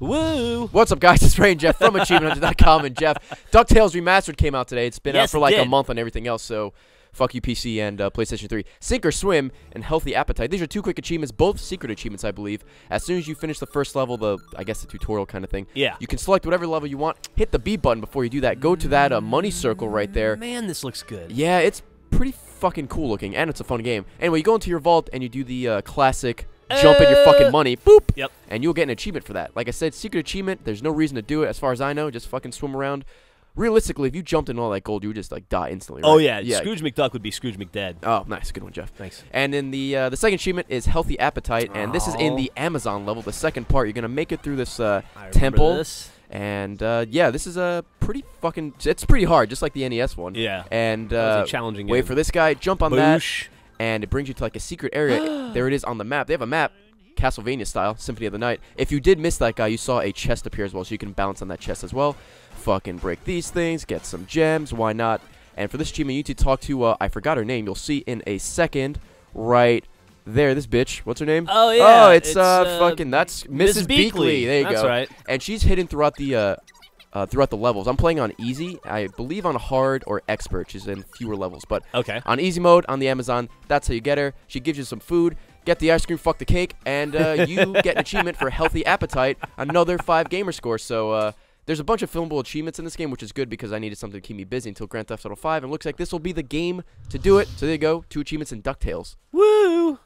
Woo! What's up, guys? It's Ray and Geoff from AchievementHunter.com. And Geoff, DuckTales Remastered came out today. It's been Yes, out for like a month on everything else, so fuck you, PC and uh, PlayStation 3. Sink or Swim and Healthy Appetite. These are two quick achievements, both secret achievements, I believe. As soon as you finish the first level, the I guess the tutorial kind of thing, Yeah. you can select whatever level you want. Hit the B button before you do that. Go to that uh, money circle right there. Man, this looks good. Yeah, it's pretty fucking cool looking, and it's a fun game. Anyway, you go into your vault and you do the uh, classic jump in your Uh, fucking money, boop, Yep. and you'll get an achievement for that. Like I said, secret achievement. There's no reason to do it, as far as I know. Just fucking swim around. Realistically, if you jumped in all that gold, you would just like die instantly. Oh yeah, yeah. Scrooge McDuck would be Scrooge McDead. Oh, nice, good one, Geoff. Thanks. And then the uh, the second achievement is healthy appetite, and this is in Oh. the Amazon level. The second part, you're gonna make it through this uh, I remember temple, This. and uh, yeah, this is a pretty fucking. It's pretty hard, just like the NES one. Yeah. And That was uh, a challenging wait game. for this guy, jump on that, Boosh. And it brings you to like a secret area. there it is on the map. They have a map, Castlevania style, Symphony of the Night. If you did miss that guy, you saw a chest appear as well, so you can bounce on that chest as well. Fucking break these things, get some gems, why not? And for this achievement, you need to talk to, uh, I forgot her name, you'll see in a second, right there, this bitch. What's her name? Oh yeah. Oh, it's, it's uh, uh, fucking, that's Mrs. Beakley. There you That's go. right. And she's hidden throughout the, uh, uh, throughout the levels. I'm playing on easy. I believe on hard or expert. She's in fewer levels, but Okay. on easy mode on the Amazon. That's how you get her. She gives you some food. Get the ice cream, fuck the cake, and uh, you get an achievement for healthy appetite. Another five gamer score. So uh, there's a bunch of filmable achievements in this game, which is good because I needed something to keep me busy until Grand Theft Auto 5. And looks like this will be the game to do it. So there you go, two achievements in DuckTales. Woo!